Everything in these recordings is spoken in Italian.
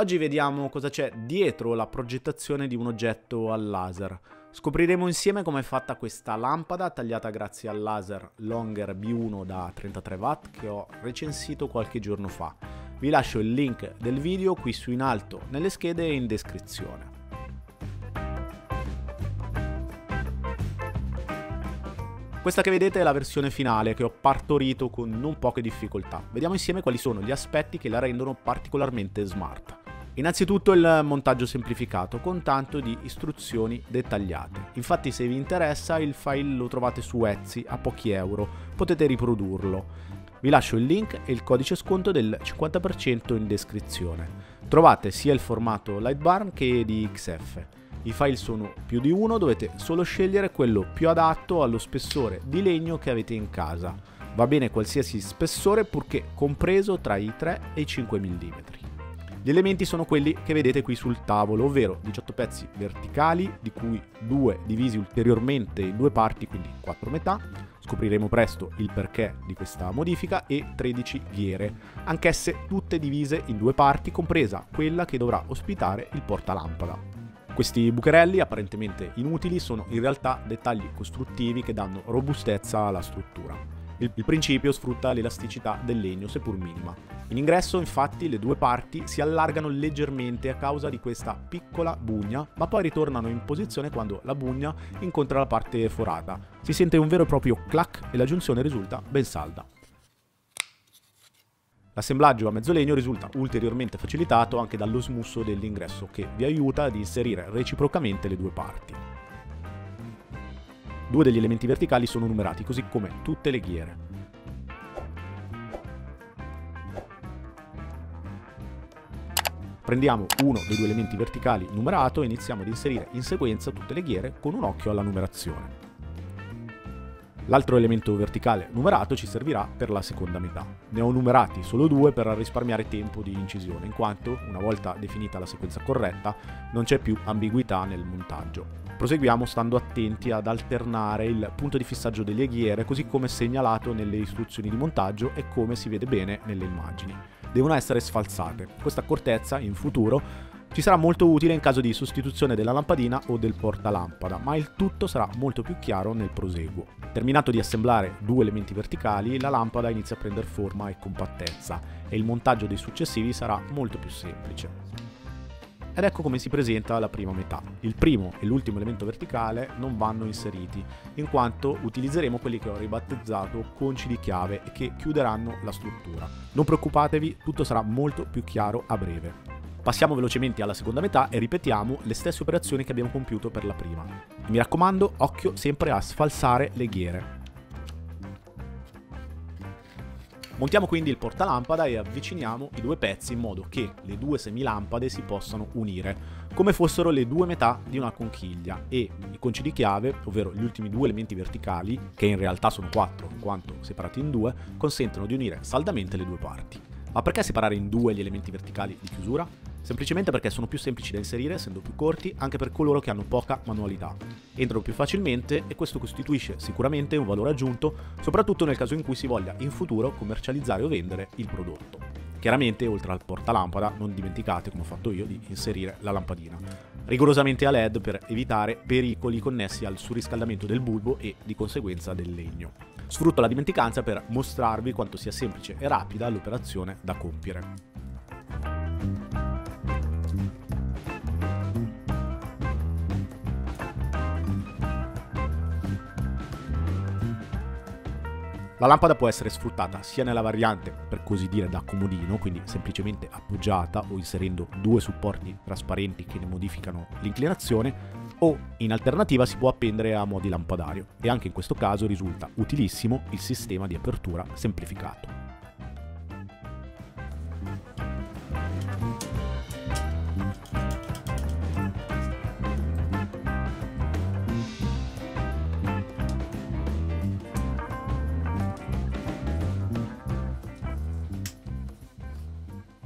Oggi vediamo cosa c'è dietro la progettazione di un oggetto al laser. Scopriremo insieme come è fatta questa lampada tagliata grazie al laser Longer B1 da 33 watt che ho recensito qualche giorno fa. Vi lascio il link del video qui su in alto nelle schede e in descrizione. Questa che vedete è la versione finale che ho partorito con non poche difficoltà. Vediamo insieme quali sono gli aspetti che la rendono particolarmente smart. Innanzitutto il montaggio semplificato con tanto di istruzioni dettagliate. Infatti se vi interessa il file lo trovate su Etsy a pochi euro, potete riprodurlo. Vi lascio il link e il codice sconto del 50% in descrizione. Trovate sia il formato Lightbarn che di XF. I file sono più di uno, dovete solo scegliere quello più adatto allo spessore di legno che avete in casa. Va bene qualsiasi spessore purché compreso tra i 3 e i 5 mm. Gli elementi sono quelli che vedete qui sul tavolo, ovvero 18 pezzi verticali, di cui 2 divisi ulteriormente in due parti, quindi 4 metà. Scopriremo presto il perché di questa modifica e 13 ghiere, anch'esse tutte divise in due parti, compresa quella che dovrà ospitare il portalampada. Questi bucherelli, apparentemente inutili, sono in realtà dettagli costruttivi che danno robustezza alla struttura. Il, il principio sfrutta l'elasticità del legno, seppur minima. In ingresso, infatti, le due parti si allargano leggermente a causa di questa piccola bugna, ma poi ritornano in posizione quando la bugna incontra la parte forata. Si sente un vero e proprio clac e la giunzione risulta ben salda. L'assemblaggio a mezzo legno risulta ulteriormente facilitato anche dallo smusso dell'ingresso che vi aiuta ad inserire reciprocamente le due parti. Due degli elementi verticali sono numerati, così come tutte le ghiere. Prendiamo uno dei due elementi verticali numerato e iniziamo ad inserire in sequenza tutte le ghiere con un occhio alla numerazione. L'altro elemento verticale numerato ci servirà per la seconda metà. Ne ho numerati solo due per risparmiare tempo di incisione, in quanto, una volta definita la sequenza corretta, non c'è più ambiguità nel montaggio. Proseguiamo stando attenti ad alternare il punto di fissaggio delle ghiere, così come segnalato nelle istruzioni di montaggio e come si vede bene nelle immagini. Devono essere sfalsate. Questa accortezza, in futuro, ci sarà molto utile in caso di sostituzione della lampadina o del portalampada, ma il tutto sarà molto più chiaro nel proseguo. Terminato di assemblare due elementi verticali, la lampada inizia a prendere forma e compattezza e il montaggio dei successivi sarà molto più semplice. Ed ecco come si presenta la prima metà. Il primo e l'ultimo elemento verticale non vanno inseriti, in quanto utilizzeremo quelli che ho ribattezzato conci di chiave e che chiuderanno la struttura. Non preoccupatevi, tutto sarà molto più chiaro a breve. Passiamo velocemente alla seconda metà e ripetiamo le stesse operazioni che abbiamo compiuto per la prima. Mi raccomando, occhio sempre a sfalsare le ghiere. Montiamo quindi il portalampada e avviciniamo i due pezzi in modo che le due semilampade si possano unire, come fossero le due metà di una conchiglia e i conci di chiave, ovvero gli ultimi due elementi verticali, che in realtà sono quattro in quanto separati in due, consentono di unire saldamente le due parti. Ma perché separare in due gli elementi verticali di chiusura? Semplicemente perché sono più semplici da inserire, essendo più corti, anche per coloro che hanno poca manualità. Entrano più facilmente e questo costituisce sicuramente un valore aggiunto, soprattutto nel caso in cui si voglia in futuro commercializzare o vendere il prodotto. Chiaramente, oltre al portalampada, non dimenticate, come ho fatto io, di inserire la lampadina, rigorosamente a LED per evitare pericoli connessi al surriscaldamento del bulbo e di conseguenza del legno. Sfrutto la dimenticanza per mostrarvi quanto sia semplice e rapida l'operazione da compiere. La lampada può essere sfruttata sia nella variante per così dire da comodino, quindi semplicemente appoggiata o inserendo due supporti trasparenti che ne modificano l'inclinazione, o in alternativa si può appendere a mo' di lampadario e anche in questo caso risulta utilissimo il sistema di apertura semplificato.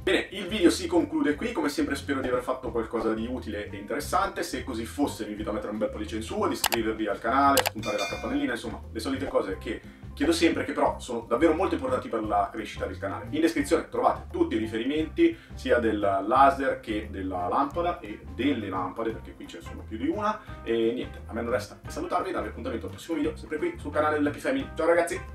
Bene, il video si conclude qui, come sempre spero di aver fatto qualcosa di utile e interessante, se così fosse vi invito a mettere un bel pollice in su, ad iscrivervi al canale, spuntare la campanellina, insomma le solite cose che chiedo sempre che però sono davvero molto importanti per la crescita del canale. In descrizione trovate tutti i riferimenti sia del laser che della lampada e delle lampade perché qui ce ne sono più di una e niente, a me non resta che salutarvi e darvi appuntamento al prossimo video sempre qui sul canale dell'Happy Family. Ciao ragazzi!